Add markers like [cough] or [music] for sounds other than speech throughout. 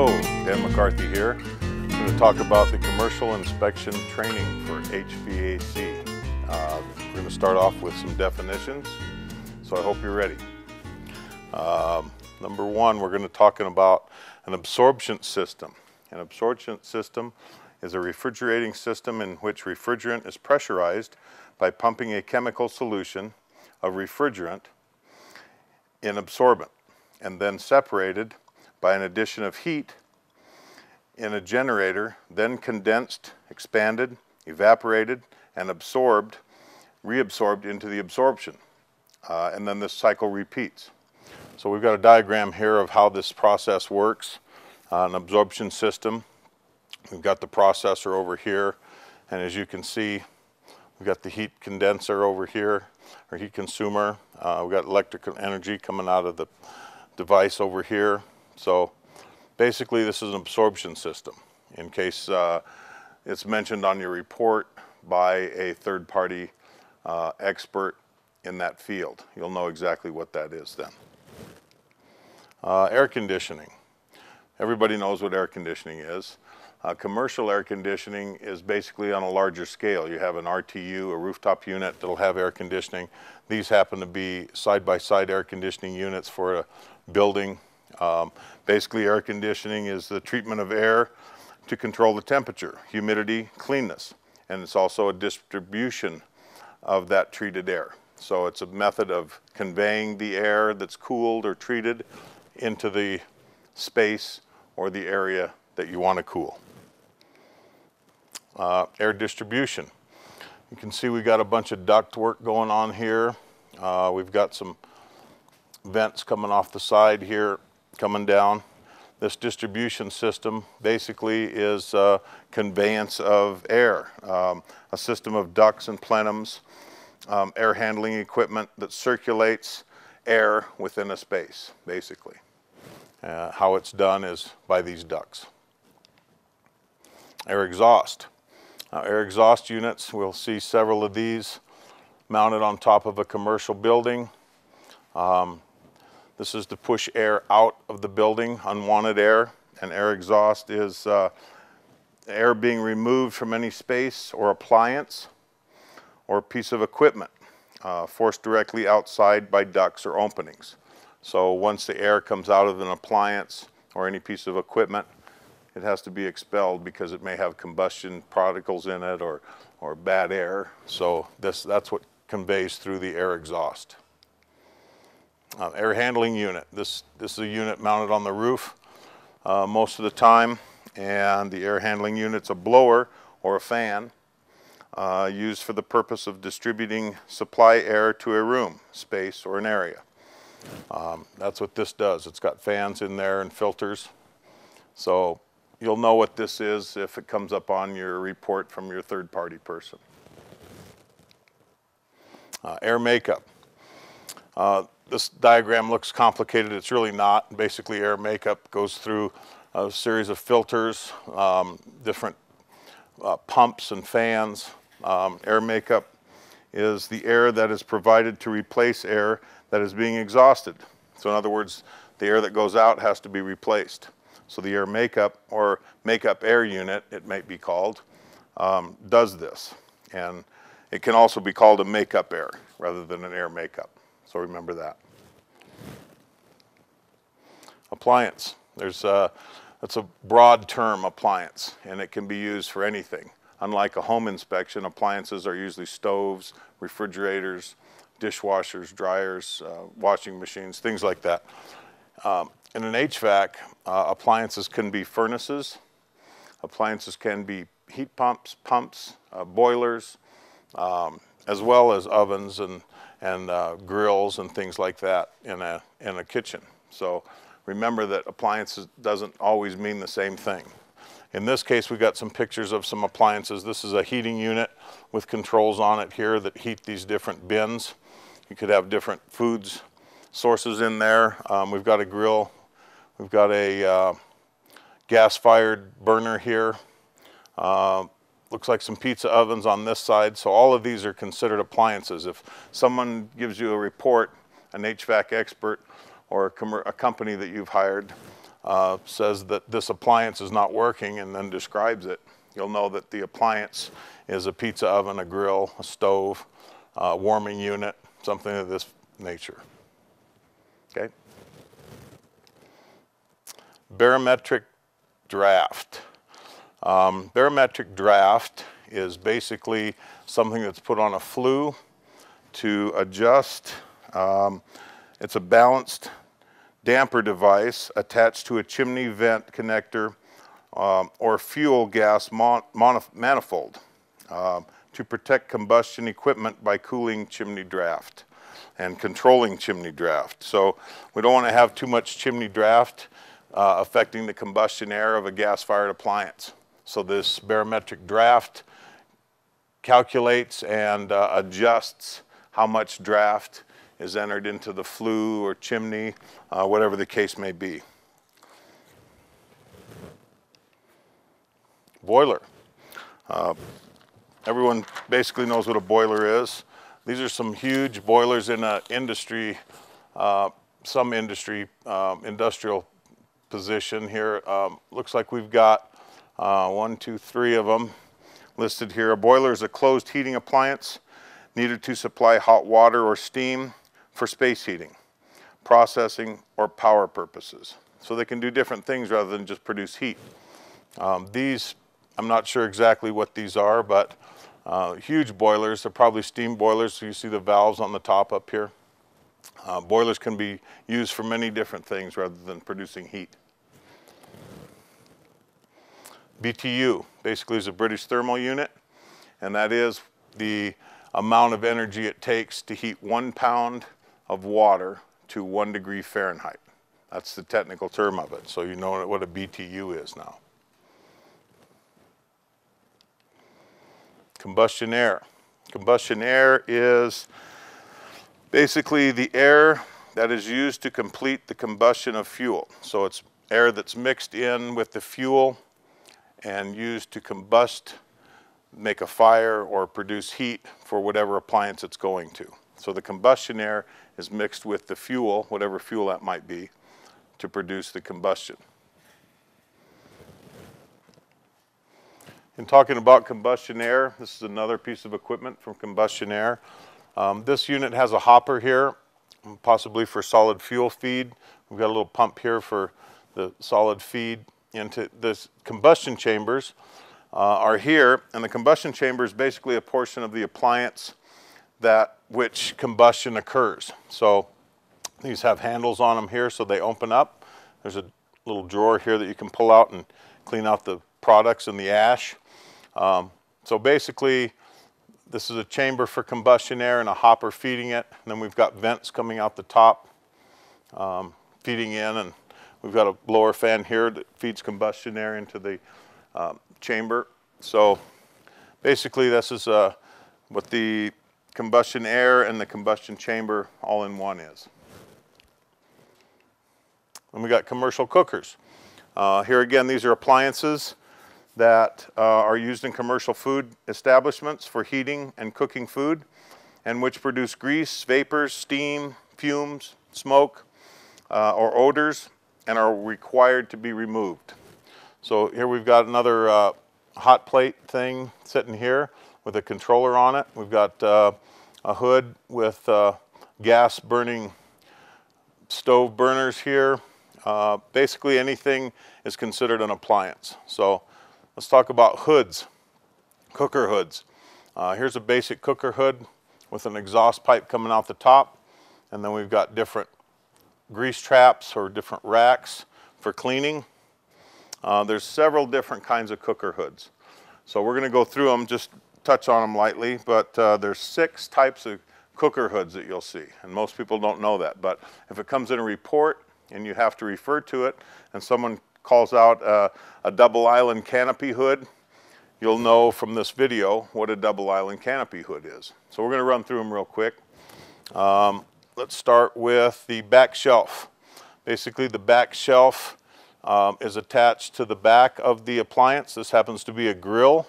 Hello, Dan McCarthy here. I'm going to talk about the commercial inspection training for HVAC. Uh, we're going to start off with some definitions, so I hope you're ready. Um, number one, we're going to talking about an absorption system. An absorption system is a refrigerating system in which refrigerant is pressurized by pumping a chemical solution of refrigerant in absorbent and then separated by an addition of heat in a generator, then condensed, expanded, evaporated, and absorbed, reabsorbed into the absorption. Uh, and then this cycle repeats. So we've got a diagram here of how this process works, uh, an absorption system. We've got the processor over here, and as you can see, we've got the heat condenser over here, or heat consumer. Uh, we've got electrical energy coming out of the device over here. So basically this is an absorption system in case uh, it's mentioned on your report by a third-party uh, expert in that field. You'll know exactly what that is then. Uh, air conditioning. Everybody knows what air conditioning is. Uh, commercial air conditioning is basically on a larger scale. You have an RTU, a rooftop unit that'll have air conditioning. These happen to be side-by-side -side air conditioning units for a building um, basically, air conditioning is the treatment of air to control the temperature, humidity, cleanness, and it's also a distribution of that treated air. So it's a method of conveying the air that's cooled or treated into the space or the area that you want to cool. Uh, air distribution. You can see we got a bunch of duct work going on here. Uh, we've got some vents coming off the side here coming down. This distribution system basically is conveyance of air, um, a system of ducts and plenums, um, air handling equipment that circulates air within a space, basically. Uh, how it's done is by these ducts. Air exhaust. Uh, air exhaust units, we'll see several of these mounted on top of a commercial building. Um, this is to push air out of the building, unwanted air, and air exhaust is uh, air being removed from any space or appliance or piece of equipment uh, forced directly outside by ducts or openings. So once the air comes out of an appliance or any piece of equipment, it has to be expelled because it may have combustion particles in it or, or bad air. So this, that's what conveys through the air exhaust. Uh, air handling unit. This, this is a unit mounted on the roof uh, most of the time and the air handling unit's a blower or a fan uh, used for the purpose of distributing supply air to a room, space, or an area. Um, that's what this does. It's got fans in there and filters. So you'll know what this is if it comes up on your report from your third party person. Uh, air makeup. Uh, this diagram looks complicated. It's really not. Basically, air makeup goes through a series of filters, um, different uh, pumps and fans. Um, air makeup is the air that is provided to replace air that is being exhausted. So in other words, the air that goes out has to be replaced. So the air makeup or makeup air unit, it might be called, um, does this. And it can also be called a makeup air rather than an air makeup. So remember that. Appliance. There's a, that's a broad term, appliance, and it can be used for anything. Unlike a home inspection, appliances are usually stoves, refrigerators, dishwashers, dryers, uh, washing machines, things like that. Um, in an HVAC, uh, appliances can be furnaces, appliances can be heat pumps, pumps, uh, boilers, um, as well as ovens and and uh, grills and things like that in a, in a kitchen. So remember that appliances doesn't always mean the same thing. In this case, we've got some pictures of some appliances. This is a heating unit with controls on it here that heat these different bins. You could have different foods sources in there. Um, we've got a grill. We've got a uh, gas-fired burner here. Uh, looks like some pizza ovens on this side. So all of these are considered appliances. If someone gives you a report, an HVAC expert or a, a company that you've hired, uh, says that this appliance is not working and then describes it, you'll know that the appliance is a pizza oven, a grill, a stove, a warming unit, something of this nature. Okay? Barometric draft. Um, barometric draft is basically something that's put on a flue to adjust. Um, it's a balanced damper device attached to a chimney vent connector um, or fuel gas manifold uh, to protect combustion equipment by cooling chimney draft and controlling chimney draft. So we don't want to have too much chimney draft uh, affecting the combustion air of a gas-fired appliance. So this barometric draft calculates and uh, adjusts how much draft is entered into the flue or chimney, uh, whatever the case may be. Boiler. Uh, everyone basically knows what a boiler is. These are some huge boilers in an industry, uh, some industry, um, industrial position here. Um, looks like we've got uh, one, two, three of them listed here. A boiler is a closed heating appliance needed to supply hot water or steam for space heating, processing, or power purposes. So they can do different things rather than just produce heat. Um, these, I'm not sure exactly what these are, but uh, huge boilers, they're probably steam boilers, so you see the valves on the top up here. Uh, boilers can be used for many different things rather than producing heat. BTU basically is a British thermal unit, and that is the amount of energy it takes to heat one pound of water to one degree Fahrenheit. That's the technical term of it. So you know what a BTU is now. Combustion air. Combustion air is basically the air that is used to complete the combustion of fuel. So it's air that's mixed in with the fuel and used to combust, make a fire, or produce heat for whatever appliance it's going to. So the combustion air is mixed with the fuel, whatever fuel that might be, to produce the combustion. In talking about combustion air, this is another piece of equipment from combustion air. Um, this unit has a hopper here, possibly for solid fuel feed. We've got a little pump here for the solid feed into this combustion chambers uh, are here, and the combustion chamber is basically a portion of the appliance that which combustion occurs. So these have handles on them here so they open up. There's a little drawer here that you can pull out and clean out the products and the ash. Um, so basically this is a chamber for combustion air and a hopper feeding it. And then we've got vents coming out the top um, feeding in and we've got a blower fan here that feeds combustion air into the um, chamber. So basically this is uh, what the combustion air and the combustion chamber all in one is. And we got commercial cookers. Uh, here again, these are appliances that uh, are used in commercial food establishments for heating and cooking food and which produce grease, vapors, steam, fumes, smoke, uh, or odors and are required to be removed. So here we've got another uh, hot plate thing sitting here with a controller on it. We've got uh, a hood with uh, gas burning stove burners here. Uh, basically anything is considered an appliance. So let's talk about hoods, cooker hoods. Uh, here's a basic cooker hood with an exhaust pipe coming out the top. And then we've got different grease traps or different racks for cleaning. Uh, there's several different kinds of cooker hoods. So we're going to go through them, just touch on them lightly, but uh, there's six types of cooker hoods that you'll see, and most people don't know that. But if it comes in a report and you have to refer to it, and someone calls out uh, a double island canopy hood, you'll know from this video what a double island canopy hood is. So we're going to run through them real quick. Um, let's start with the back shelf. Basically, the back shelf um, is attached to the back of the appliance. This happens to be a grill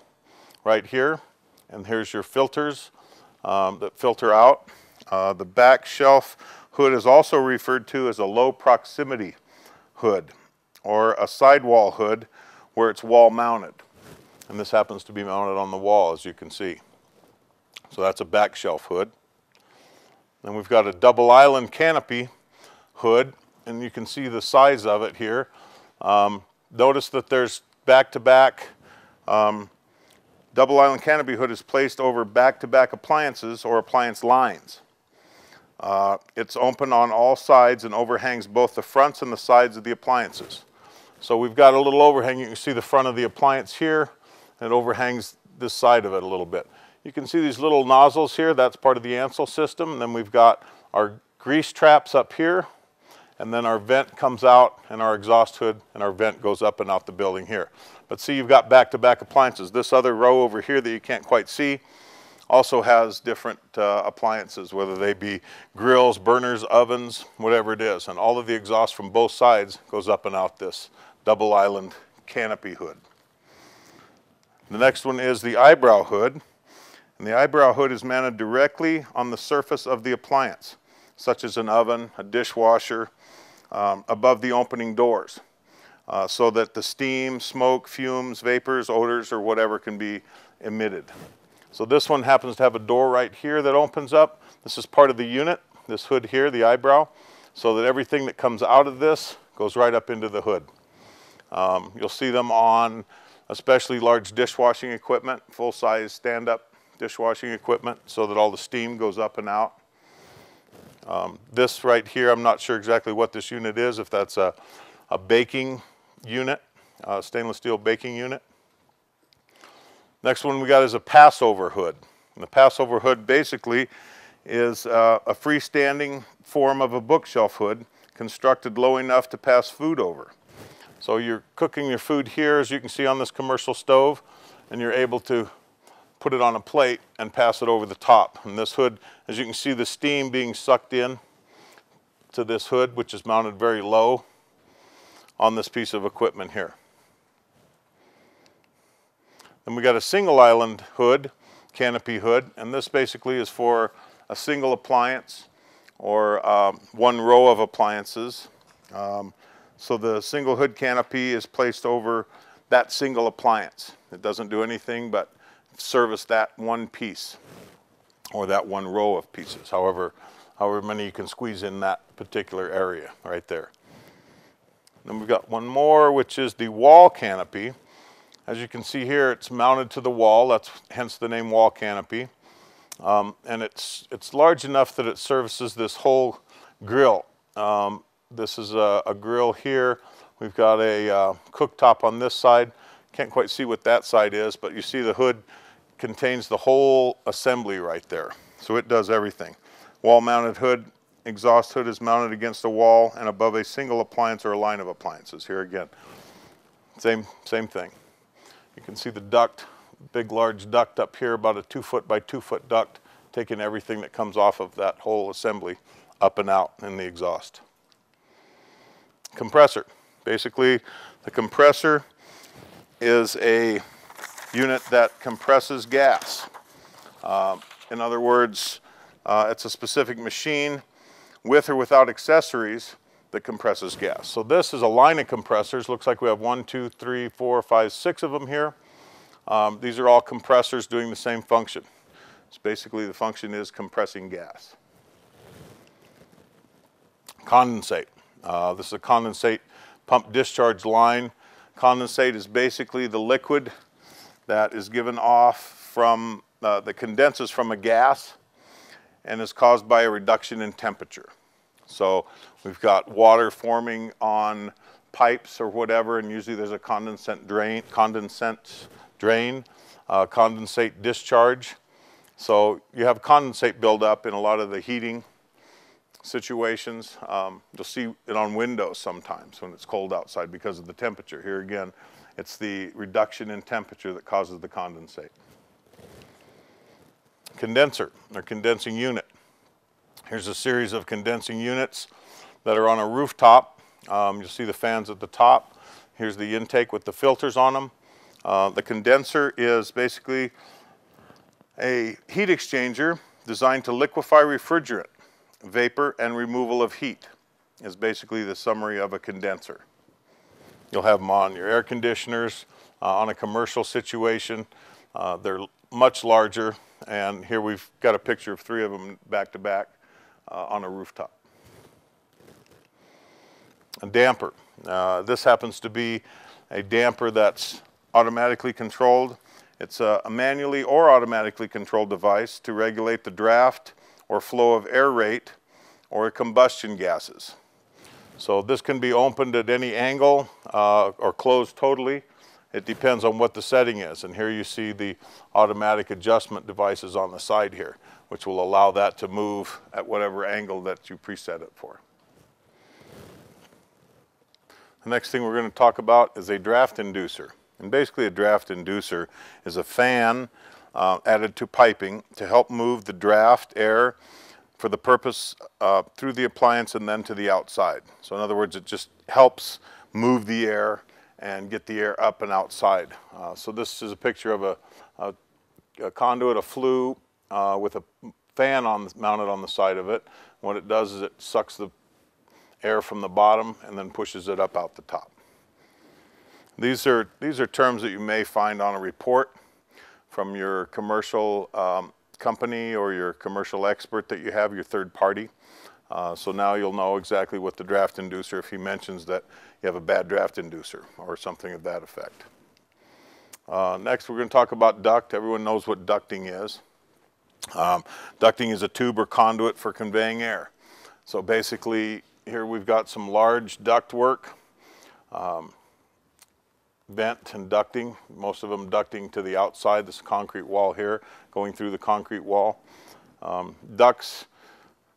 right here and here's your filters um, that filter out. Uh, the back shelf hood is also referred to as a low proximity hood. or a sidewall hood where it's wall mounted. And this happens to be mounted on the wall as you can see. So that's a back shelf hood. Then we've got a double island canopy hood and you can see the size of it here. Um, notice that there's back-to-back um, double island canopy hood is placed over back-to-back -back appliances or appliance lines. Uh, it's open on all sides and overhangs both the fronts and the sides of the appliances. So we've got a little overhang. You can see the front of the appliance here. And it overhangs this side of it a little bit. You can see these little nozzles here. That's part of the Ansul system. And then we've got our grease traps up here. And then our vent comes out and our exhaust hood and our vent goes up and out the building here. But see, you've got back-to-back -back appliances. This other row over here that you can't quite see also has different uh, appliances, whether they be grills, burners, ovens, whatever it is. And all of the exhaust from both sides goes up and out this double island canopy hood. The next one is the eyebrow hood. And the eyebrow hood is mounted directly on the surface of the appliance, such as an oven, a dishwasher, um, above the opening doors. Uh, so that the steam, smoke, fumes, vapors, odors, or whatever can be emitted. So this one happens to have a door right here that opens up. This is part of the unit, this hood here, the eyebrow, so that everything that comes out of this goes right up into the hood. Um, you'll see them on especially large dishwashing equipment, full-size stand-up dishwashing equipment, so that all the steam goes up and out. Um, this right here, I'm not sure exactly what this unit is, if that's a, a baking unit, a stainless steel baking unit. Next one we got is a Passover hood. And the Passover hood basically is uh, a freestanding form of a bookshelf hood constructed low enough to pass food over. So you're cooking your food here, as you can see on this commercial stove, and you're able to put it on a plate and pass it over the top. And this hood, as you can see the steam being sucked in to this hood, which is mounted very low on this piece of equipment here. Then we got a single island hood, canopy hood, and this basically is for a single appliance or um, one row of appliances. Um, so the single hood canopy is placed over that single appliance. It doesn't do anything but service that one piece or that one row of pieces, however, however many you can squeeze in that particular area right there. Then we've got one more, which is the wall canopy. As you can see here, it's mounted to the wall. That's hence the name wall canopy. Um, and it's, it's large enough that it services this whole grill. Um, this is a, a, grill here. We've got a uh, cooktop on this side. Can't quite see what that side is, but you see the hood contains the whole assembly right there. So it does everything. Wall mounted hood, exhaust hood is mounted against a wall and above a single appliance or a line of appliances. Here again, same, same thing. You can see the duct, big large duct up here, about a two foot by two foot duct, taking everything that comes off of that whole assembly up and out in the exhaust. Compressor. Basically, the compressor is a unit that compresses gas. Uh, in other words, uh, it's a specific machine with or without accessories that compresses gas. So this is a line of compressors. Looks like we have one, two, three, four, five, six of them here. Um, these are all compressors doing the same function. So basically the function is compressing gas. Condensate. Uh, this is a condensate pump discharge line. Condensate is basically the liquid that is given off from, uh, that condenses from a gas and is caused by a reduction in temperature. So we've got water forming on pipes or whatever, and usually there's a condensate drain, condensate drain, uh, condensate discharge. So you have condensate buildup in a lot of the heating situations. Um, you'll see it on windows sometimes when it's cold outside because of the temperature. Here again, it's the reduction in temperature that causes the condensate. Condenser, or condensing unit. Here's a series of condensing units that are on a rooftop. Um, you'll see the fans at the top. Here's the intake with the filters on them. Uh, the condenser is basically a heat exchanger designed to liquefy refrigerant, vapor, and removal of heat is basically the summary of a condenser. You'll have them on your air conditioners, uh, on a commercial situation. Uh, they're much larger, and here we've got a picture of three of them back to back uh, on a rooftop. A damper. Uh, this happens to be a damper that's automatically controlled. It's a, a manually or automatically controlled device to regulate the draft or flow of air rate or combustion gases. So this can be opened at any angle uh, or closed totally. It depends on what the setting is. And here you see the automatic adjustment devices on the side here, which will allow that to move at whatever angle that you preset it for. The next thing we're going to talk about is a draft inducer. And basically a draft inducer is a fan uh, added to piping to help move the draft air for the purpose uh, through the appliance and then to the outside. So in other words, it just helps move the air and get the air up and outside. Uh, so this is a picture of a, a, a conduit, a flue uh, with a fan on, mounted on the side of it. What it does is it sucks the air from the bottom and then pushes it up out the top. These are, these are terms that you may find on a report from your commercial um, company or your commercial expert that you have, your third party. Uh, so now you'll know exactly what the draft inducer, if he mentions that you have a bad draft inducer or something of that effect. Uh, next, we're going to talk about duct. Everyone knows what ducting is. Um, ducting is a tube or conduit for conveying air. So basically, here we've got some large duct work, um, vent and ducting, most of them ducting to the outside, this concrete wall here, going through the concrete wall. Um, ducts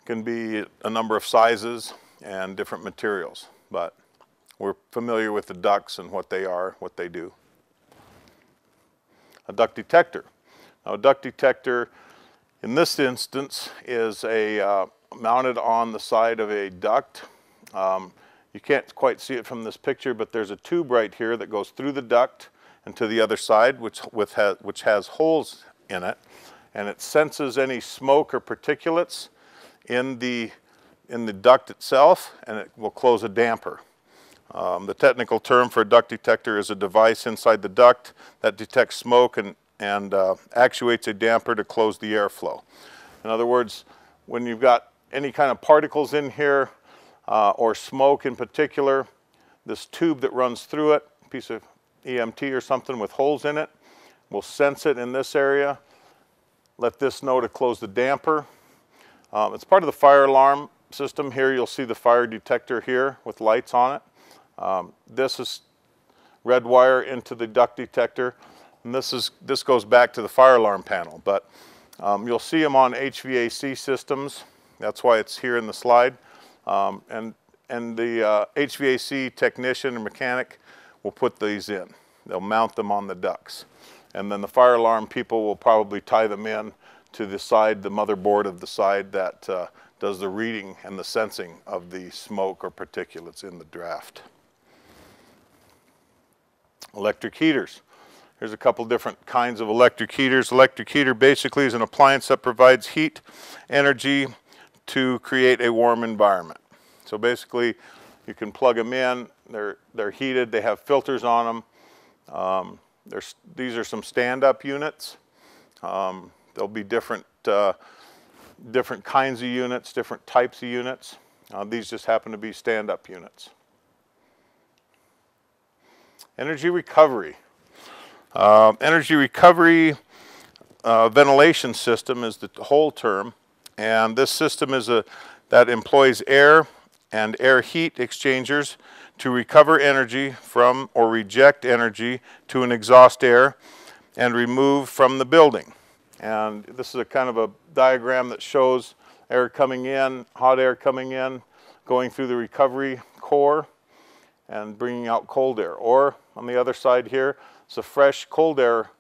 can be a number of sizes and different materials, but we're familiar with the ducts and what they are, what they do. A duct detector. Now a duct detector in this instance is a uh, mounted on the side of a duct. Um, you can't quite see it from this picture, but there's a tube right here that goes through the duct and to the other side, which, with ha which has holes in it. And it senses any smoke or particulates in the, in the duct itself, and it will close a damper. Um, the technical term for a duct detector is a device inside the duct that detects smoke and, and uh, actuates a damper to close the airflow. In other words, when you've got any kind of particles in here, uh, or smoke in particular, this tube that runs through it, piece of EMT or something with holes in it, will sense it in this area, let this know to close the damper. Um, it's part of the fire alarm system. Here you'll see the fire detector here with lights on it. Um, this is red wire into the duct detector. And this, is, this goes back to the fire alarm panel. But um, you'll see them on HVAC systems. That's why it's here in the slide. Um, and, and the uh, HVAC technician or mechanic will put these in. They'll mount them on the ducts. And then the fire alarm people will probably tie them in to the side, the motherboard of the side that uh, does the reading and the sensing of the smoke or particulates in the draft. Electric heaters. Here's a couple different kinds of electric heaters. Electric heater basically is an appliance that provides heat, energy, to create a warm environment. So basically, you can plug them in. They're, they're heated. They have filters on them. Um, these are some stand-up units. Um, there'll be different, uh, different kinds of units, different types of units. Uh, these just happen to be stand-up units. Energy recovery. Uh, energy recovery uh, ventilation system is the whole term. And this system is a, that employs air and air heat exchangers to recover energy from or reject energy to an exhaust air and remove from the building. And this is a kind of a diagram that shows air coming in, hot air coming in, going through the recovery core and bringing out cold air. Or on the other side here, it's a fresh cold air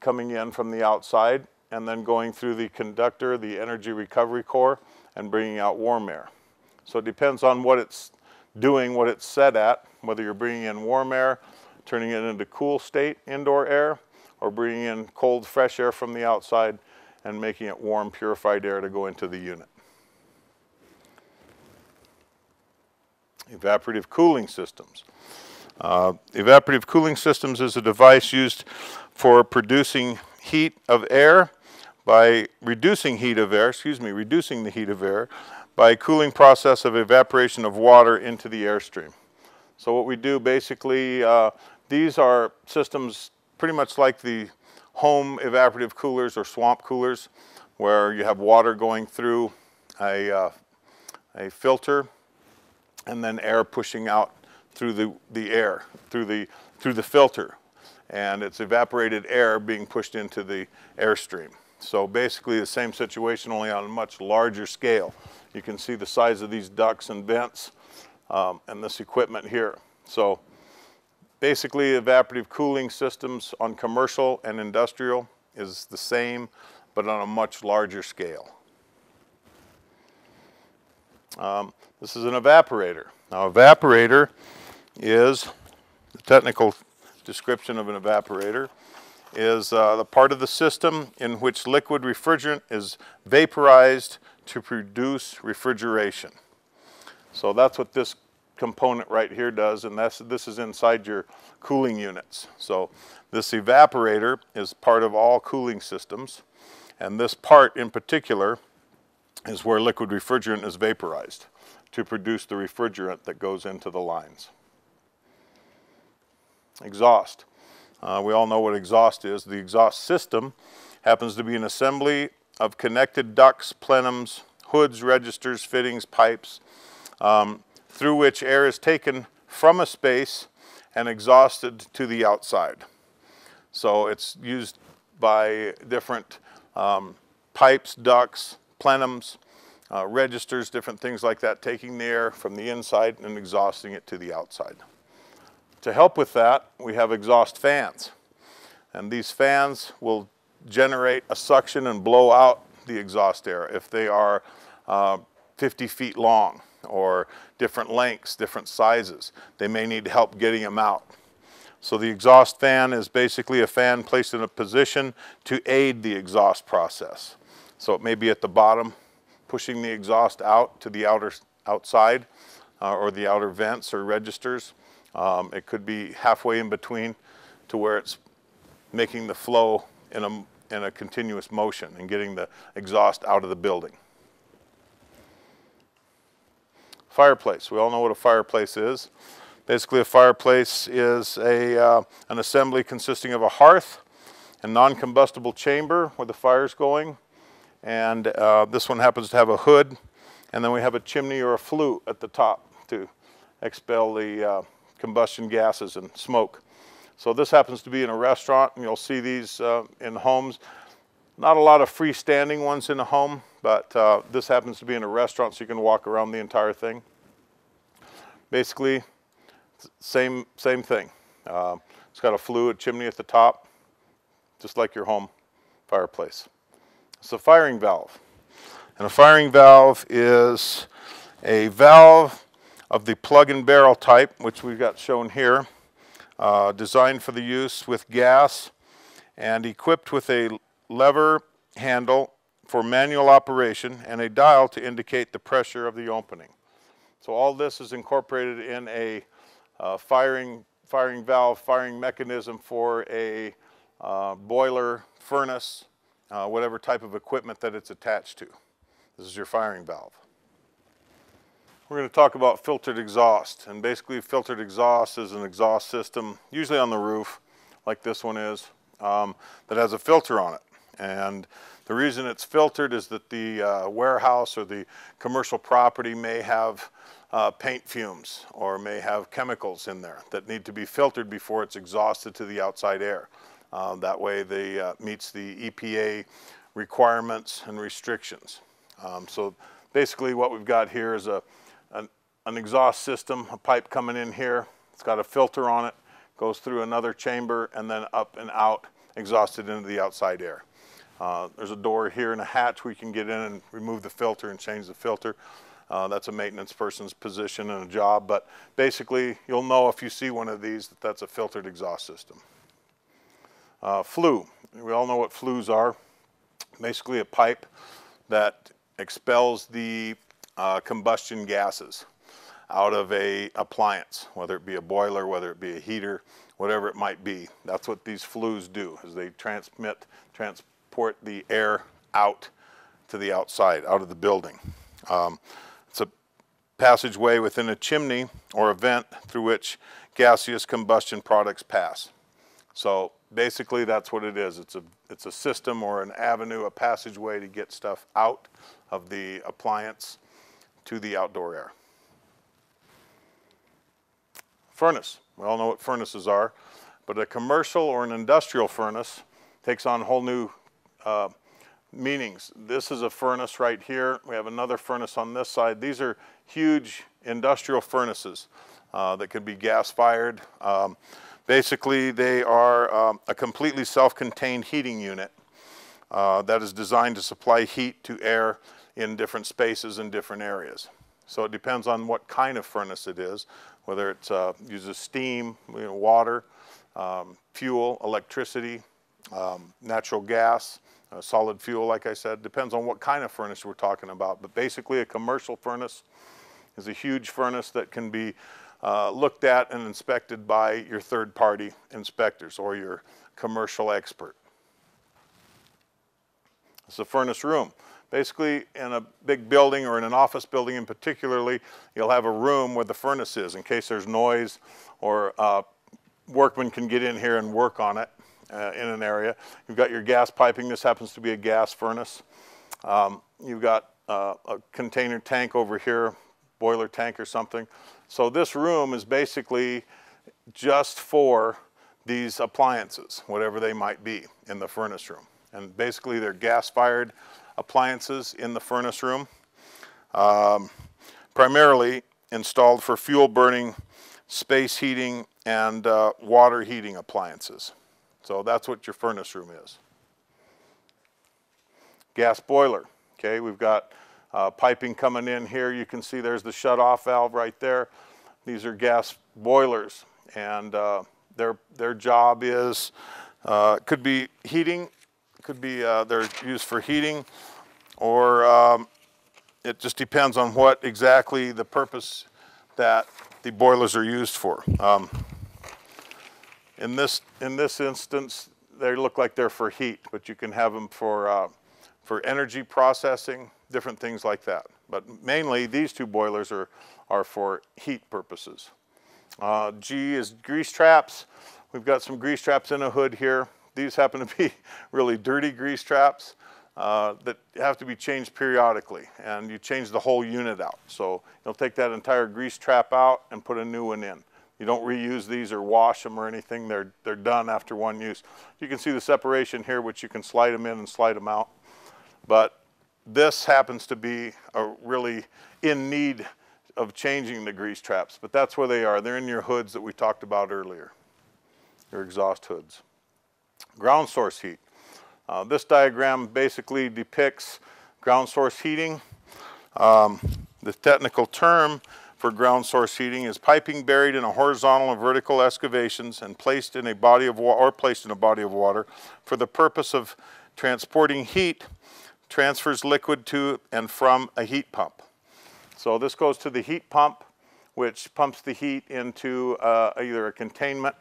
coming in from the outside and then going through the conductor, the energy recovery core, and bringing out warm air. So it depends on what it's doing, what it's set at, whether you're bringing in warm air, turning it into cool state indoor air, or bringing in cold, fresh air from the outside and making it warm, purified air to go into the unit. Evaporative cooling systems. Uh, evaporative cooling systems is a device used for producing heat of air by reducing heat of air, excuse me, reducing the heat of air by a cooling process of evaporation of water into the airstream. So what we do basically, uh, these are systems pretty much like the home evaporative coolers or swamp coolers where you have water going through a, uh, a filter and then air pushing out through the, the air, through the, through the filter. And it's evaporated air being pushed into the airstream. So basically the same situation, only on a much larger scale. You can see the size of these ducts and vents um, and this equipment here. So basically evaporative cooling systems on commercial and industrial is the same, but on a much larger scale. Um, this is an evaporator. Now evaporator is, the technical description of an evaporator, is uh, the part of the system in which liquid refrigerant is vaporized to produce refrigeration. So that's what this component right here does, and that's, this is inside your cooling units. So this evaporator is part of all cooling systems, and this part in particular is where liquid refrigerant is vaporized to produce the refrigerant that goes into the lines. Exhaust. Uh, we all know what exhaust is. The exhaust system happens to be an assembly of connected ducts, plenums, hoods, registers, fittings, pipes, um, through which air is taken from a space and exhausted to the outside. So it's used by different um, pipes, ducts, plenums, uh, registers, different things like that, taking the air from the inside and exhausting it to the outside. To help with that, we have exhaust fans. And these fans will generate a suction and blow out the exhaust air if they are uh, 50 feet long or different lengths, different sizes. They may need help getting them out. So the exhaust fan is basically a fan placed in a position to aid the exhaust process. So it may be at the bottom, pushing the exhaust out to the outer outside uh, or the outer vents or registers. Um, it could be halfway in between to where it's making the flow in a, in a continuous motion and getting the exhaust out of the building. Fireplace. We all know what a fireplace is. Basically, a fireplace is a, uh, an assembly consisting of a hearth, a non-combustible chamber where the fire is going, and uh, this one happens to have a hood, and then we have a chimney or a flue at the top to expel the uh, combustion gases and smoke. So this happens to be in a restaurant, and you'll see these uh, in homes. Not a lot of freestanding ones in a home, but uh, this happens to be in a restaurant, so you can walk around the entire thing. Basically, same, same thing. Uh, it's got a fluid chimney at the top, just like your home fireplace. It's a firing valve. And a firing valve is a valve of the plug and barrel type, which we've got shown here, uh, designed for the use with gas and equipped with a lever handle for manual operation and a dial to indicate the pressure of the opening. So all this is incorporated in a uh, firing, firing valve, firing mechanism for a uh, boiler, furnace, uh, whatever type of equipment that it's attached to. This is your firing valve. We're going to talk about filtered exhaust. And basically filtered exhaust is an exhaust system, usually on the roof, like this one is, um, that has a filter on it. And the reason it's filtered is that the uh, warehouse or the commercial property may have uh, paint fumes or may have chemicals in there that need to be filtered before it's exhausted to the outside air. Uh, that way they uh, meets the EPA requirements and restrictions. Um, so basically what we've got here is a, an, exhaust system, a pipe coming in here. It's got a filter on it, goes through another chamber and then up and out, exhausted into the outside air. Uh, there's a door here and a hatch where you can get in and remove the filter and change the filter. Uh, that's a maintenance person's position and a job, but basically you'll know if you see one of these that that's a filtered exhaust system. Uh, flue, we all know what flues are. Basically a pipe that expels the uh, combustion gases. Out of a appliance, whether it be a boiler, whether it be a heater, whatever it might be. That's what these flues do, is they transmit, transport the air out to the outside, out of the building. Um, it's a passageway within a chimney or a vent through which gaseous combustion products pass. So basically that's what it is. It's a, it's a system or an avenue, a passageway to get stuff out of the appliance to the outdoor air. Furnace. We all know what furnaces are, but a commercial or an industrial furnace takes on whole new uh, meanings. This is a furnace right here. We have another furnace on this side. These are huge industrial furnaces uh, that could be gas fired. Um, basically, they are um, a completely self-contained heating unit uh, that is designed to supply heat to air in different spaces and different areas. So it depends on what kind of furnace it is, whether it uh, uses steam, you know, water, um, fuel, electricity, um, natural gas, uh, solid fuel, like I said, depends on what kind of furnace we're talking about. But basically a commercial furnace is a huge furnace that can be uh, looked at and inspected by your third party inspectors or your commercial expert. It's a furnace room. Basically, in a big building or in an office building in particularly, you'll have a room where the furnace is in case there's noise or uh, workmen can get in here and work on it uh, in an area. You've got your gas piping. This happens to be a gas furnace. Um, you've got uh, a container tank over here, boiler tank or something. So this room is basically just for these appliances, whatever they might be in the furnace room. And basically they're gas-fired appliances in the furnace room, um, primarily installed for fuel burning, space heating, and uh, water heating appliances. So that's what your furnace room is. Gas boiler, okay, we've got uh, piping coming in here. You can see there's the shut-off valve right there. These are gas boilers, and uh, their, their job is, uh, could be heating, could be, uh, they're used for heating, or um, it just depends on what exactly the purpose that the boilers are used for. Um, in this, in this instance, they look like they're for heat, but you can have them for, uh, for energy processing, different things like that. But mainly, these two boilers are, are for heat purposes. Uh, G is grease traps. We've got some grease traps in a hood here. These happen to be [laughs] really dirty grease traps uh, that have to be changed periodically and you change the whole unit out. So you'll take that entire grease trap out and put a new one in. You don't reuse these or wash them or anything. They're, they're done after one use. You can see the separation here, which you can slide them in and slide them out. But this happens to be a really in need of changing the grease traps, but that's where they are. They're in your hoods that we talked about earlier, your exhaust hoods. Ground source heat. Uh, this diagram basically depicts ground source heating. Um, the technical term for ground source heating is piping buried in a horizontal and vertical excavations and placed in a body of water or placed in a body of water for the purpose of transporting heat transfers liquid to and from a heat pump. So this goes to the heat pump which pumps the heat into uh, either a containment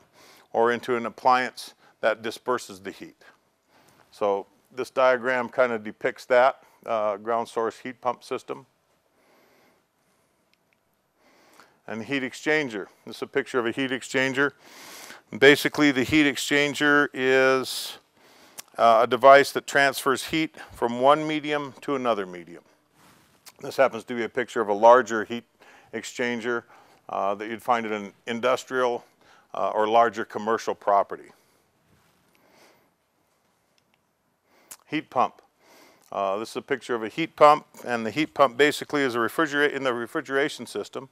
or into an appliance that disperses the heat. So this diagram kind of depicts that uh, ground source heat pump system. And heat exchanger. This is a picture of a heat exchanger. Basically, the heat exchanger is uh, a device that transfers heat from one medium to another medium. This happens to be a picture of a larger heat exchanger uh, that you'd find in an industrial uh, or larger commercial property. Heat pump. Uh, this is a picture of a heat pump, and the heat pump basically is a refrigerate in the refrigeration system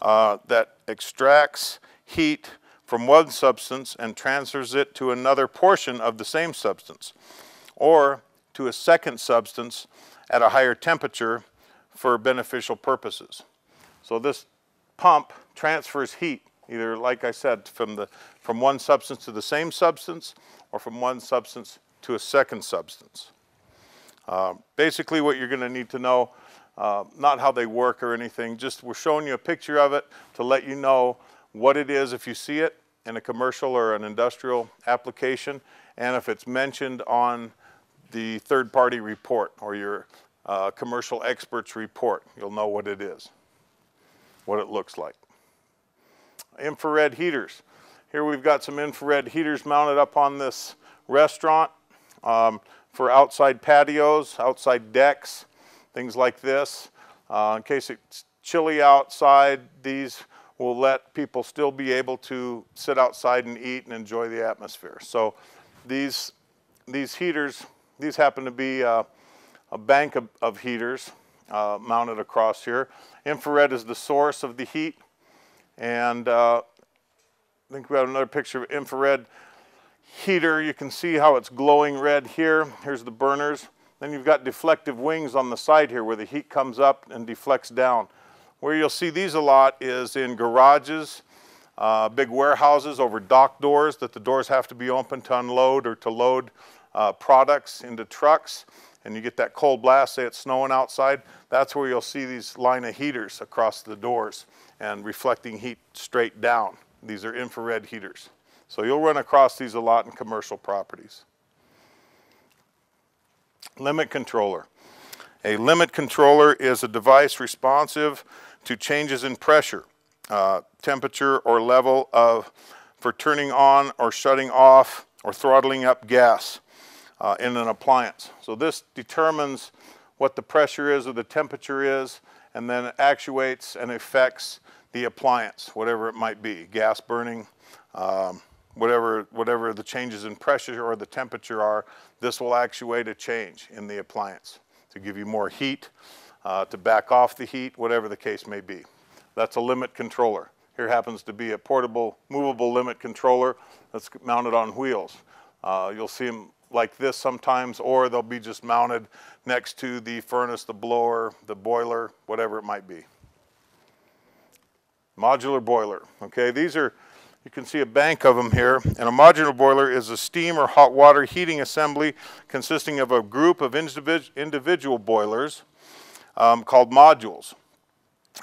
uh, that extracts heat from one substance and transfers it to another portion of the same substance, or to a second substance at a higher temperature for beneficial purposes. So this pump transfers heat, either like I said, from, the, from one substance to the same substance, or from one substance to a second substance. Uh, basically what you're going to need to know, uh, not how they work or anything. Just we're showing you a picture of it to let you know what it is if you see it in a commercial or an industrial application, and if it's mentioned on the third-party report or your uh, commercial experts report, you'll know what it is, what it looks like. Infrared heaters. Here we've got some infrared heaters mounted up on this restaurant um, for outside patios, outside decks, things like this. Uh, in case it's chilly outside, these will let people still be able to sit outside and eat and enjoy the atmosphere. So these, these heaters, these happen to be uh, a bank of, of heaters uh, mounted across here. Infrared is the source of the heat. And uh, I think we have another picture of infrared heater. You can see how it's glowing red here. Here's the burners. Then you've got deflective wings on the side here where the heat comes up and deflects down. Where you'll see these a lot is in garages, uh, big warehouses over dock doors that the doors have to be open to unload or to load uh, products into trucks. And you get that cold blast, say it's snowing outside, that's where you'll see these line of heaters across the doors and reflecting heat straight down. These are infrared heaters. So you'll run across these a lot in commercial properties. Limit controller. A limit controller is a device responsive to changes in pressure, uh, temperature, or level of for turning on or shutting off or throttling up gas uh, in an appliance. So this determines what the pressure is or the temperature is and then actuates and affects the appliance, whatever it might be, gas burning, um, whatever, whatever the changes in pressure or the temperature are, this will actuate a change in the appliance to give you more heat, uh, to back off the heat, whatever the case may be. That's a limit controller. Here happens to be a portable, movable limit controller that's mounted on wheels. Uh, you'll see them like this sometimes, or they'll be just mounted next to the furnace, the blower, the boiler, whatever it might be. Modular boiler, okay? These are, you can see a bank of them here, and a modular boiler is a steam or hot water heating assembly consisting of a group of individual boilers um, called modules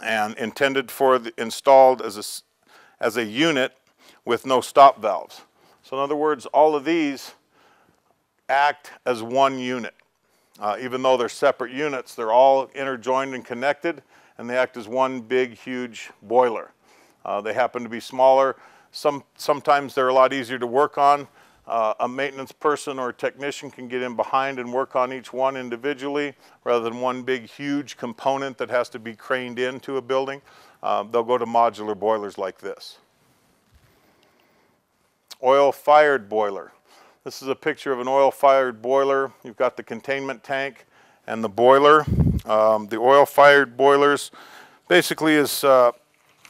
and intended for the, installed as a, as a unit with no stop valves. So in other words, all of these act as one unit. Uh, even though they're separate units, they're all interjoined and connected, and they act as one big, huge boiler. Uh, they happen to be smaller. Some, sometimes they're a lot easier to work on. Uh, a maintenance person or a technician can get in behind and work on each one individually rather than one big, huge component that has to be craned into a building. Um, they'll go to modular boilers like this. Oil-fired boiler. This is a picture of an oil-fired boiler. You've got the containment tank and the boiler. Um, the oil-fired boilers basically is, uh,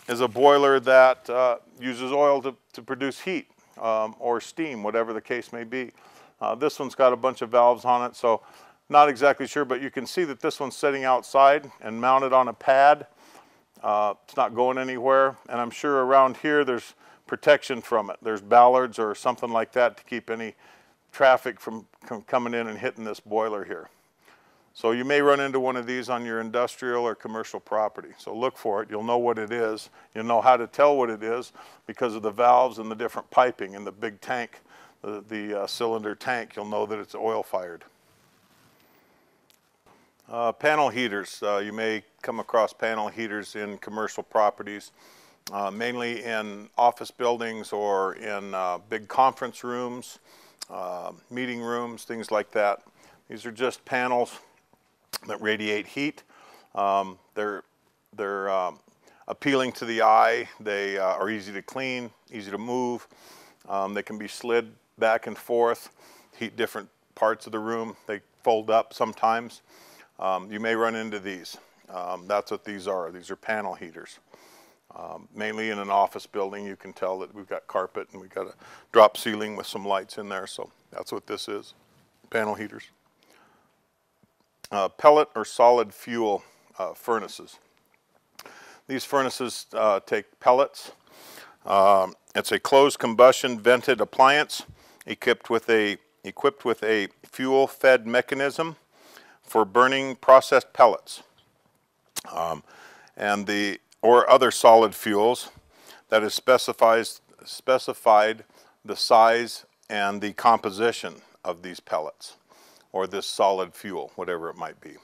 is a boiler that uh, uses oil to, to produce heat um, or steam, whatever the case may be. Uh, this one's got a bunch of valves on it, so not exactly sure, but you can see that this one's sitting outside and mounted on a pad. Uh, it's not going anywhere, and I'm sure around here there's protection from it. There's bollards or something like that to keep any traffic from coming in and hitting this boiler here. So you may run into one of these on your industrial or commercial property. So look for it. You'll know what it is. You'll know how to tell what it is because of the valves and the different piping in the big tank, the, the uh, cylinder tank. You'll know that it's oil fired. Uh, panel heaters. Uh, you may come across panel heaters in commercial properties uh, mainly in office buildings or in uh, big conference rooms, uh, meeting rooms, things like that. These are just panels that radiate heat. Um, they're they're um, appealing to the eye. They uh, are easy to clean, easy to move. Um, they can be slid back and forth, heat different parts of the room. They fold up sometimes. Um, you may run into these. Um, that's what these are. These are panel heaters. Um, mainly in an office building, you can tell that we've got carpet and we've got a drop ceiling with some lights in there. So that's what this is, panel heaters. Uh, pellet or solid fuel uh, furnaces. These furnaces uh, take pellets. Um, it's a closed combustion vented appliance equipped with a, equipped with a fuel-fed mechanism for burning processed pellets. Um, and the, or other solid fuels that is specifies, specified the size and the composition of these pellets or this solid fuel, whatever it might be.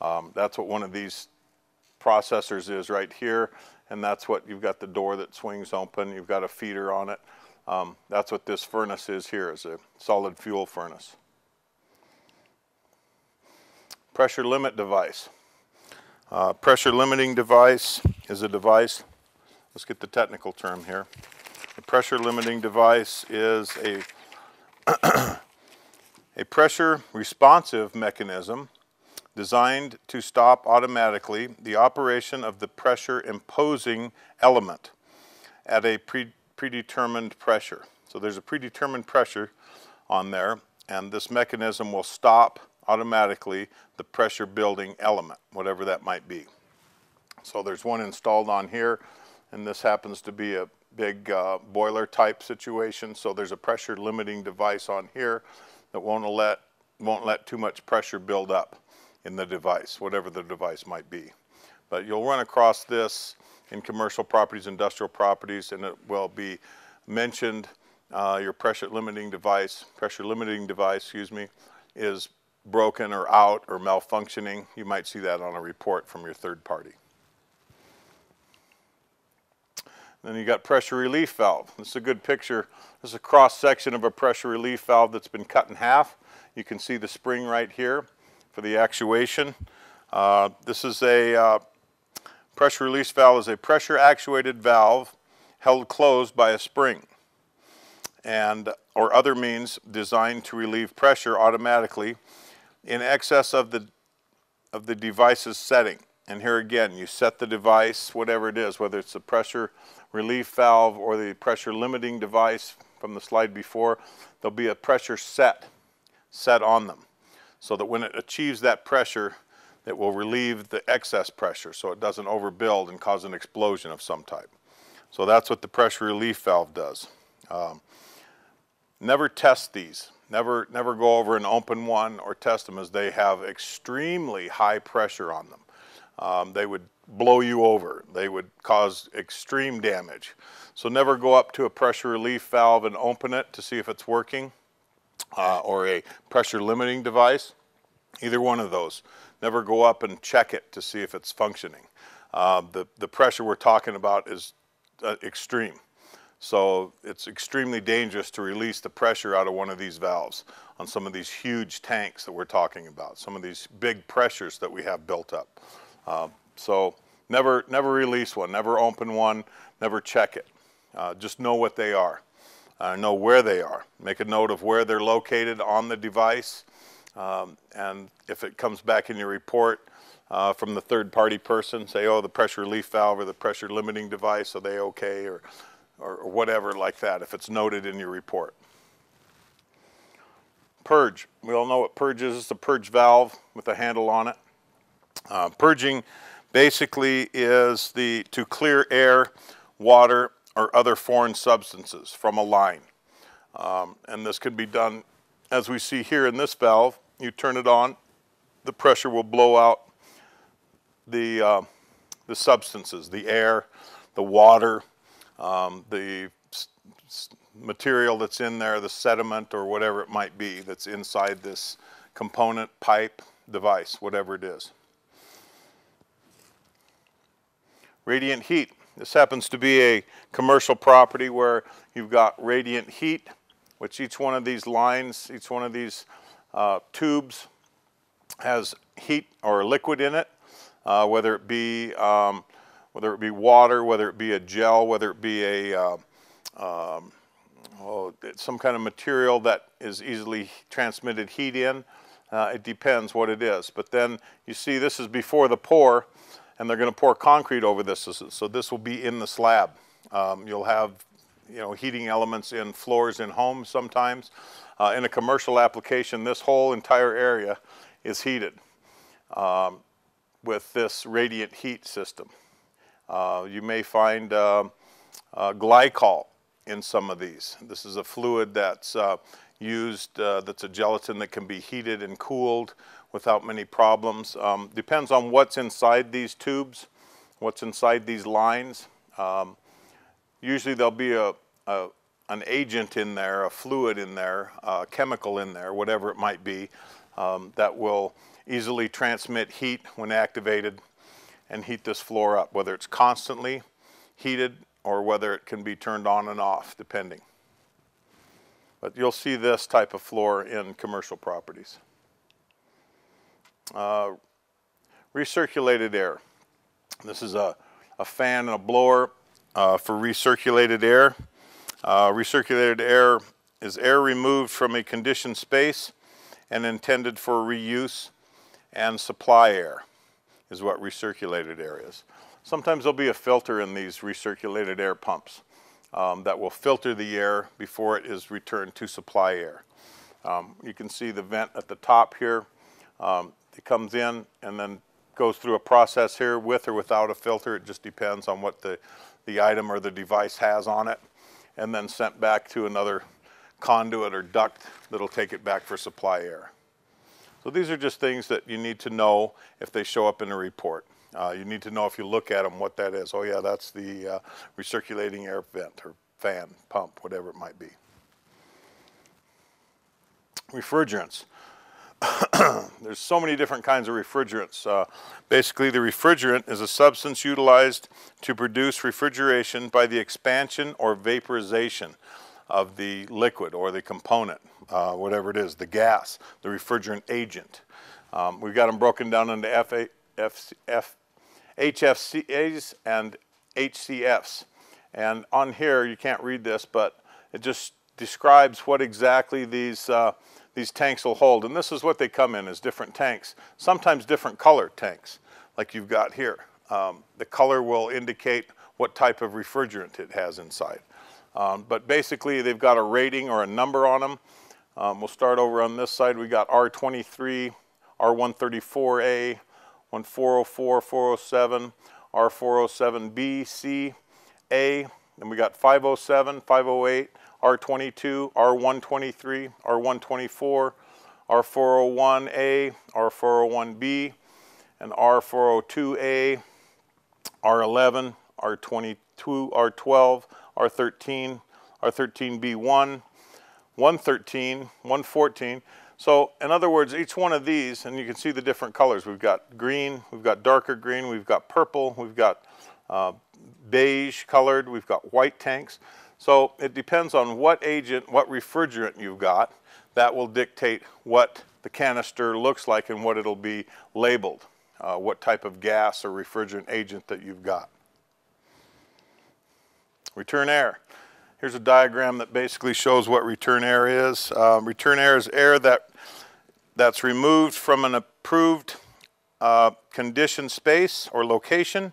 Um, that's what one of these processors is right here, and that's what you've got the door that swings open, you've got a feeder on it. Um, that's what this furnace is here, is a solid fuel furnace. Pressure limit device. Uh, pressure limiting device is a device, let's get the technical term here. A pressure limiting device is a, [clears throat] a pressure responsive mechanism designed to stop automatically the operation of the pressure imposing element at a pre predetermined pressure. So there's a predetermined pressure on there and this mechanism will stop automatically the pressure building element, whatever that might be. So there's one installed on here and this happens to be a big uh, boiler type situation. So there's a pressure limiting device on here that won't let, won't let too much pressure build up in the device, whatever the device might be. But you'll run across this in commercial properties, industrial properties, and it will be mentioned uh, your pressure limiting device, pressure limiting device, excuse me, is broken or out or malfunctioning. You might see that on a report from your third party. Then you got pressure relief valve. This is a good picture. This is a cross section of a pressure relief valve that's been cut in half. You can see the spring right here for the actuation. Uh, this is a uh, pressure release valve is a pressure actuated valve held closed by a spring and or other means designed to relieve pressure automatically in excess of the of the device's setting. And here again, you set the device, whatever it is, whether it's the pressure relief valve or the pressure limiting device from the slide before, there'll be a pressure set set on them so that when it achieves that pressure, it will relieve the excess pressure so it doesn't overbuild and cause an explosion of some type. So that's what the pressure relief valve does. Um, never test these. Never, never go over and open one or test them as they have extremely high pressure on them. Um, they would blow you over. They would cause extreme damage. So never go up to a pressure relief valve and open it to see if it's working uh, or a pressure limiting device. Either one of those. Never go up and check it to see if it's functioning. Uh, the, the pressure we're talking about is uh, extreme. So it's extremely dangerous to release the pressure out of one of these valves on some of these huge tanks that we're talking about, some of these big pressures that we have built up. Uh, so never, never release one, never open one, never check it. Uh, just know what they are, uh, know where they are. Make a note of where they're located on the device. Um, and if it comes back in your report uh, from the third party person, say, oh, the pressure relief valve or the pressure limiting device, are they okay? Or, or, or whatever like that, if it's noted in your report. Purge. We all know what purge is. It's a purge valve with a handle on it. Uh, purging basically is the to clear air, water, or other foreign substances from a line. Um, and this can be done as we see here in this valve. You turn it on, the pressure will blow out the, uh, the substances, the air, the water, um, the material that's in there, the sediment or whatever it might be that's inside this component, pipe, device, whatever it is. Radiant heat. This happens to be a commercial property where you've got radiant heat, which each one of these lines, each one of these uh, tubes has heat or liquid in it, uh, whether it be um, whether it be water, whether it be a gel, whether it be a uh, um, oh, some kind of material that is easily transmitted heat in. Uh, it depends what it is. But then you see this is before the pour, and they're going to pour concrete over this. So this will be in the slab. Um, you'll have you know, heating elements in floors in homes sometimes. Uh, in a commercial application, this whole entire area is heated um, with this radiant heat system. Uh, you may find uh, uh, glycol in some of these. This is a fluid that's uh, used, uh, that's a gelatin that can be heated and cooled without many problems. Um, depends on what's inside these tubes, what's inside these lines. Um, usually there'll be a, a, an agent in there, a fluid in there, a chemical in there, whatever it might be, um, that will easily transmit heat when activated and heat this floor up, whether it's constantly heated or whether it can be turned on and off, depending. But you'll see this type of floor in commercial properties. Uh, recirculated air. This is a, a fan and a blower uh, for recirculated air. Uh, recirculated air is air removed from a conditioned space and intended for reuse and supply air is what recirculated air is. Sometimes there'll be a filter in these recirculated air pumps um, that will filter the air before it is returned to supply air. Um, you can see the vent at the top here. Um, it comes in and then goes through a process here with or without a filter. It just depends on what the, the item or the device has on it. And then sent back to another conduit or duct that'll take it back for supply air. So these are just things that you need to know if they show up in a report. Uh, you need to know if you look at them what that is. Oh yeah, that's the uh, recirculating air vent or fan, pump, whatever it might be. Refrigerants. [coughs] There's so many different kinds of refrigerants. Uh, basically, the refrigerant is a substance utilized to produce refrigeration by the expansion or vaporization of the liquid or the component, uh, whatever it is, the gas, the refrigerant agent. Um, we've got them broken down into FA, F, F, HFCAs and HCFs. And on here, you can't read this, but it just describes what exactly these, uh, these tanks will hold. And this is what they come in as different tanks, sometimes different color tanks, like you've got here. Um, the color will indicate what type of refrigerant it has inside. Um, but basically, they've got a rating or a number on them. Um, we'll start over on this side. We got R23, R134A, 1404, 407, R407B, C, A. Then we got 507, 508, R22, R123, R124, R401A, R401B, and R402A, R11, R22, R12, R13, R13B1, 113, 114. So in other words, each one of these, and you can see the different colors. We've got green, we've got darker green, we've got purple, we've got uh, beige colored, we've got white tanks. So it depends on what agent, what refrigerant you've got. That will dictate what the canister looks like and what it'll be labeled, uh, what type of gas or refrigerant agent that you've got. Return air. Here's a diagram that basically shows what return air is. Um, return air is air that, that's removed from an approved uh, conditioned space or location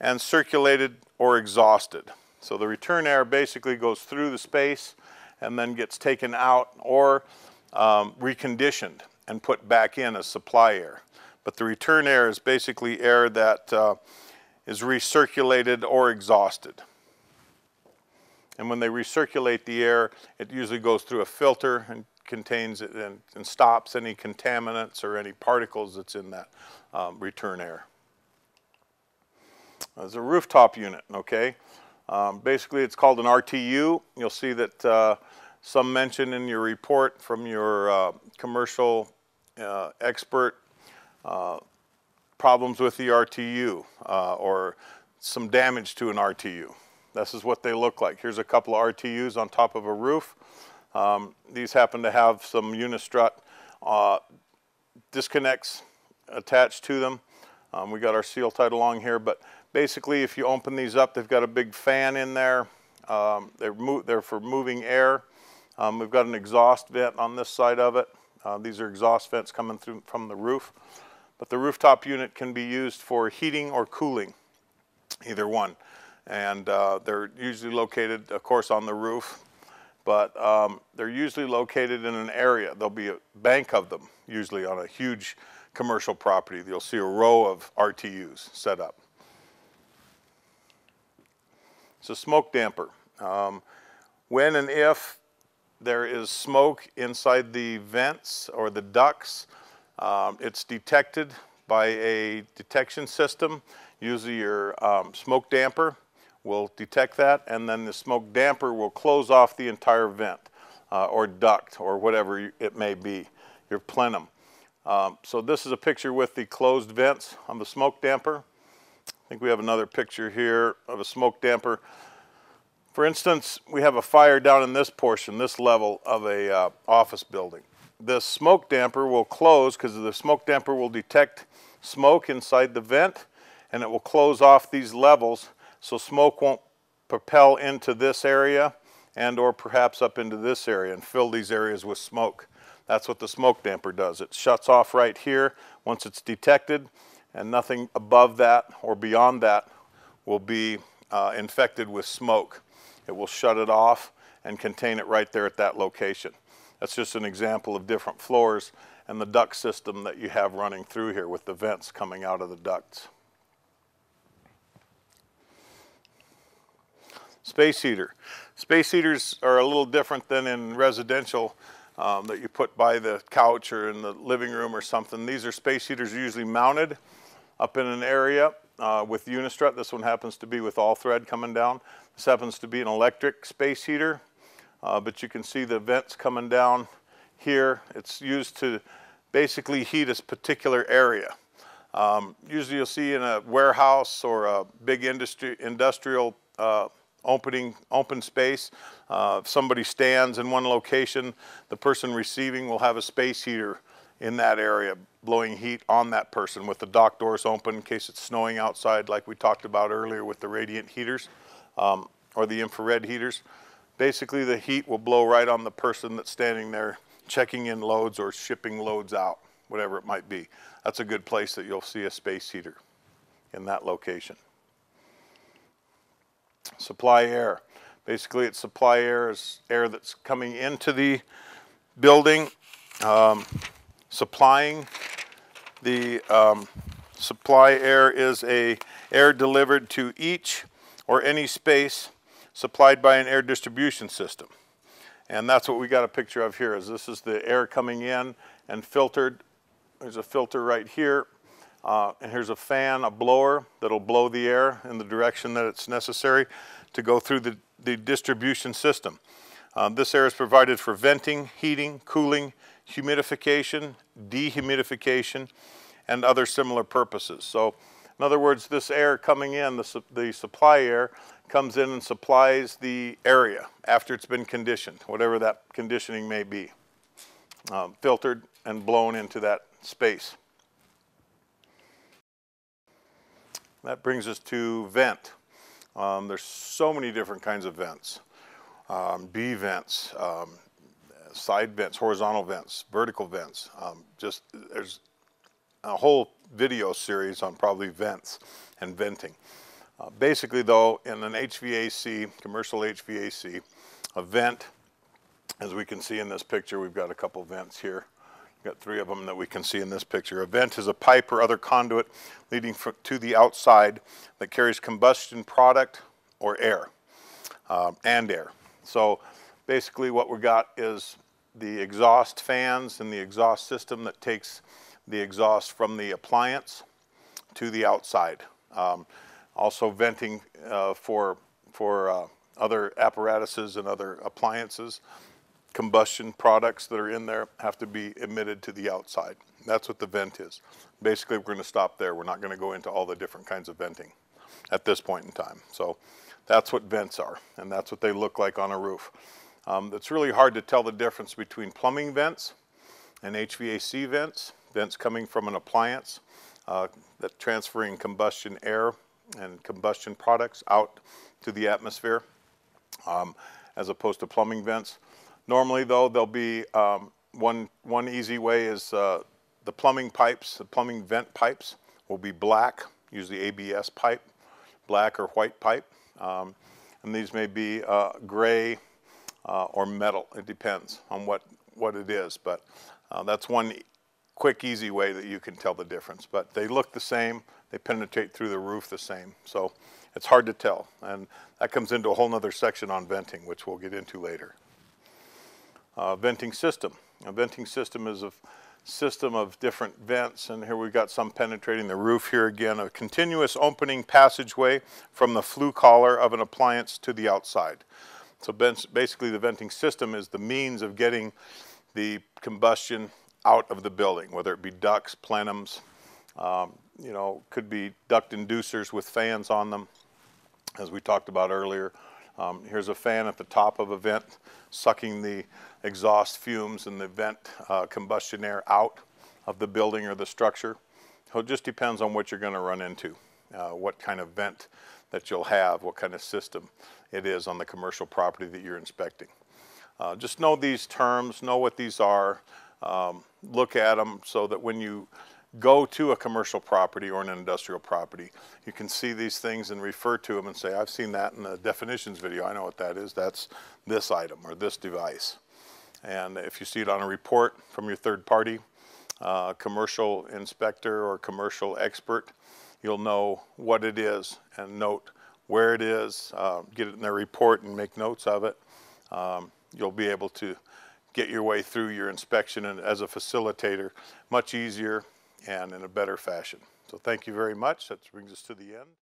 and circulated or exhausted. So the return air basically goes through the space and then gets taken out or um, reconditioned and put back in as supply air. But the return air is basically air that uh, is recirculated or exhausted. And when they recirculate the air, it usually goes through a filter and contains it and, and stops any contaminants or any particles that's in that um, return air. There's a rooftop unit, okay? Um, basically, it's called an RTU. You'll see that uh, some mention in your report from your uh, commercial uh, expert uh, problems with the RTU uh, or some damage to an RTU. This is what they look like. Here's a couple of RTUs on top of a roof. Um, these happen to have some unistrut uh, disconnects attached to them. Um, we got our seal tied along here, but basically if you open these up, they've got a big fan in there. Um, they're, they're, for moving air. Um, we've got an exhaust vent on this side of it. Uh, these are exhaust vents coming through from the roof. But the rooftop unit can be used for heating or cooling, either one and uh, they're usually located, of course, on the roof, but um, they're usually located in an area. There'll be a bank of them, usually on a huge commercial property. You'll see a row of RTUs set up. It's a smoke damper. Um, when and if there is smoke inside the vents or the ducts, Um, it's detected by a detection system. Usually your um, smoke damper will detect that and then the smoke damper will close off the entire vent uh, or duct or whatever it may be, your plenum. Um, so this is a picture with the closed vents on the smoke damper. I think we have another picture here of a smoke damper. For instance, we have a fire down in this portion, this level of a uh, office building. The smoke damper will close because the smoke damper will detect smoke inside the vent and it will close off these levels so smoke won't propel into this area and or perhaps up into this area and fill these areas with smoke. That's what the smoke damper does. It shuts off right here once it's detected and nothing above that or beyond that will be uh, infected with smoke. It will shut it off and contain it right there at that location. That's just an example of different floors and the duct system that you have running through here with the vents coming out of the ducts. Space heater. Space heaters are a little different than in residential um, that you put by the couch or in the living room or something. These are space heaters usually mounted up in an area uh, with Unistrut. This one happens to be with all thread coming down. This happens to be an electric space heater, uh, but you can see the vents coming down here. It's used to basically heat a particular area. Um, usually you'll see in a warehouse or a big industry, industrial uh, opening, open space. Uh, if somebody stands in one location, the person receiving will have a space heater in that area, blowing heat on that person with the dock doors open in case it's snowing outside like we talked about earlier with the radiant heaters um, or the infrared heaters. Basically the heat will blow right on the person that's standing there checking in loads or shipping loads out, whatever it might be. That's a good place that you'll see a space heater in that location. Supply air. Basically, it's supply air is air that's coming into the building, um, supplying the um, supply air is a air delivered to each or any space supplied by an air distribution system. And that's what we got a picture of here is this is the air coming in and filtered. There's a filter right here. Uh, and here's a fan, a blower that'll blow the air in the direction that it's necessary to go through the, the distribution system. Uh, this air is provided for venting, heating, cooling, humidification, dehumidification, and other similar purposes. So in other words, this air coming in, the, the supply air, comes in and supplies the area after it's been conditioned, whatever that conditioning may be, um, filtered and blown into that space. That brings us to vent. Um, there's so many different kinds of vents. Um, B vents, um, side vents, horizontal vents, vertical vents. Um, just there's a whole video series on probably vents and venting. Uh, basically though, in an HVAC, commercial HVAC, a vent, as we can see in this picture, we've got a couple vents here. We've got three of them that we can see in this picture. A vent is a pipe or other conduit leading to the outside that carries combustion product or air, um, and air. So basically what we got is the exhaust fans and the exhaust system that takes the exhaust from the appliance to the outside. Um, also venting uh, for, for uh, other apparatuses and other appliances. Combustion products that are in there have to be emitted to the outside. That's what the vent is. Basically, we're going to stop there. We're not going to go into all the different kinds of venting at this point in time. So that's what vents are, and that's what they look like on a roof. Um, it's really hard to tell the difference between plumbing vents and HVAC vents, vents coming from an appliance uh, that transferring combustion air and combustion products out to the atmosphere um, as opposed to plumbing vents. Normally though, there'll be um, one, one easy way is uh, the plumbing pipes, the plumbing vent pipes will be black, usually ABS pipe, black or white pipe. Um, and these may be uh, gray uh, or metal. It depends on what, what it is. But uh, that's one quick, easy way that you can tell the difference. But they look the same. They penetrate through the roof the same. So it's hard to tell. And that comes into a whole other section on venting, which we'll get into later. Uh, venting system. A venting system is a system of different vents, and here we've got some penetrating the roof here again, a continuous opening passageway from the flue collar of an appliance to the outside. So basically, the venting system is the means of getting the combustion out of the building, whether it be ducts, plenums, um, you know, could be duct inducers with fans on them, as we talked about earlier. Um, here's a fan at the top of a vent sucking the exhaust fumes and the vent uh, combustion air out of the building or the structure. So it just depends on what you're going to run into, uh, what kind of vent that you'll have, what kind of system it is on the commercial property that you're inspecting. Uh, just know these terms, know what these are, um, look at them so that when you go to a commercial property or an industrial property, you can see these things and refer to them and say, I've seen that in the definitions video. I know what that is. That's this item or this device. And if you see it on a report from your third party, uh, commercial inspector or commercial expert, you'll know what it is and note where it is, uh, get it in their report and make notes of it. Um, you'll be able to get your way through your inspection and as a facilitator much easier and in a better fashion. So thank you very much. That brings us to the end.